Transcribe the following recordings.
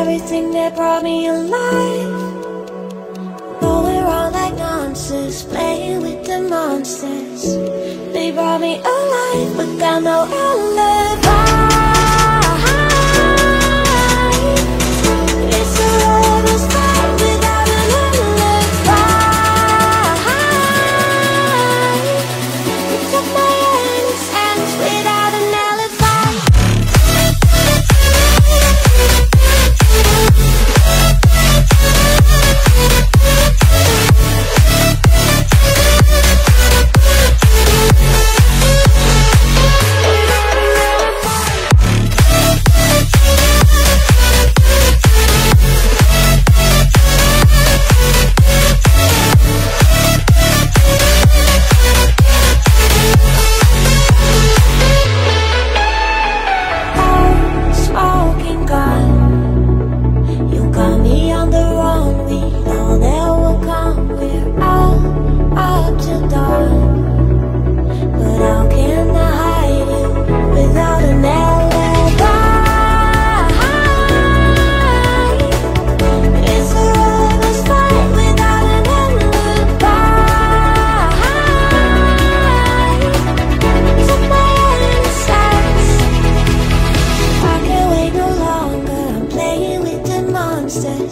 everything that brought me alive Though we're all like monsters, playing with the monsters. They brought me alive but got no alibi.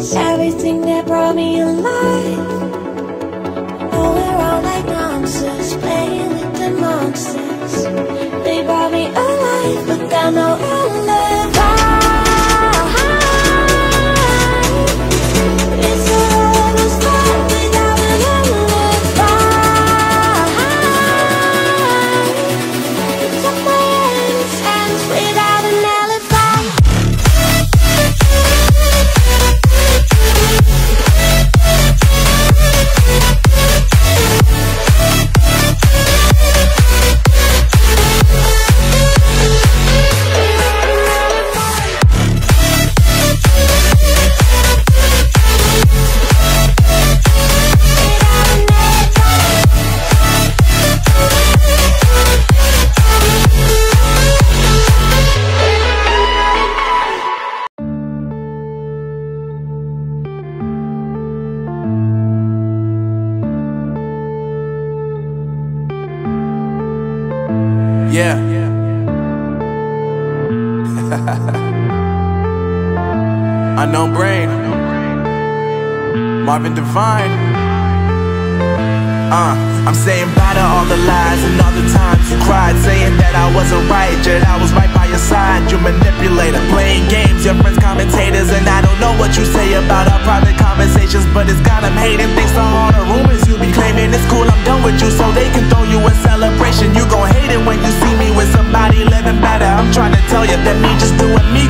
Monsters. Everything that brought me alive. No, we're all like monsters, playing with the monsters. They brought me alive, but got no alibi. It's Yeah. Unknown brain. Marvin Divine. Uh, I'm saying bye to all the lies and all the times but it's got them hating. Thanks to all the rumors you be claiming. It's cool, I'm done with you, so they can throw you a celebration. You gon' hate it when you see me with somebody living better. I'm trying to tell you that me just doing me